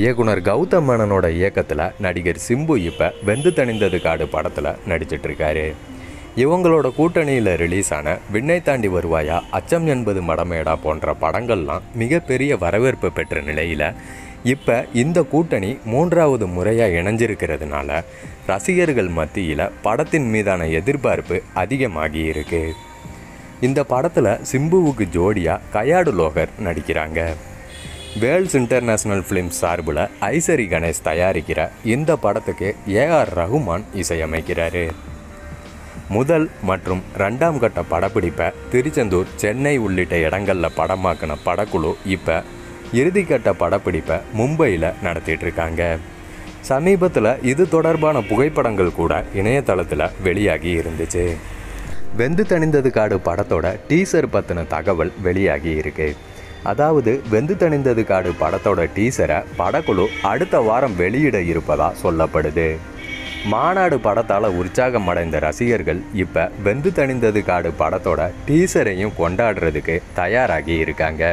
இயக்குனர் கௌதம் மேனனோட இயக்கத்தில் நடிகர் சிம்பு இப்போ வெந்து தணிந்தது காடு படத்தில் நடிச்சிட்ருக்காரு. இவங்களோட கூட்டணியில் ரிலீஸ் ஆன விண்ணை தாண்டி வருவாயா அச்சம் என்பது மடமேடா போன்ற படங்கள்லாம் மிகப்பெரிய வரவேற்பு பெற்ற நிலையில் இப்போ இந்த கூட்டணி மூன்றாவது முறையாக இணைஞ்சிருக்கிறதுனால ரசிகர்கள் மத்தியில் படத்தின் மீதான எதிர்பார்ப்பு அதிகமாகி இருக்குது இந்த படத்தில் சிம்புவுக்கு ஜோடியாக கயாடு லோகர் நடிக்கிறாங்க. வேர்ல்ட்ஸ் இன்டர்நேஷ்னல் ஃபிலிம்ஸ் சார்பில் ஐசரி கணேஷ் தயாரிக்கிற இந்த படத்துக்கு ஏஆர் ரகுமான் இசையமைக்கிறாரு. முதல் மற்றும் ரெண்டாம் கட்ட படப்பிடிப்பை திருச்செந்தூர் சென்னை உள்ளிட்ட இடங்களில் படமாக்கின படக்குழு இப்போ இறுதிக்கட்ட படப்பிடிப்பை மும்பையில் நடத்திட்டுருக்காங்க சமீபத்தில் இது தொடர்பான புகைப்படங்கள் கூட இணையதளத்தில் வெளியாகி இருந்துச்சு. வெந்து தணிந்தது காடு படத்தோட டீசர் பற்றின தகவல் வெளியாகி இருக்குது அதாவது வெந்து தணிந்தது காடு படத்தோட டீசரை படக்குழு அடுத்த வாரம் வெளியிட இருப்பதா சொல்லப்படுது. மாநாடு படத்தால் உற்சாகம் அடைந்த ரசிகர்கள் இப்போ வெந்து தணிந்தது காடு படத்தோட டீசரையும் கொண்டாடுறதுக்கு தயாராகி இருக்காங்க.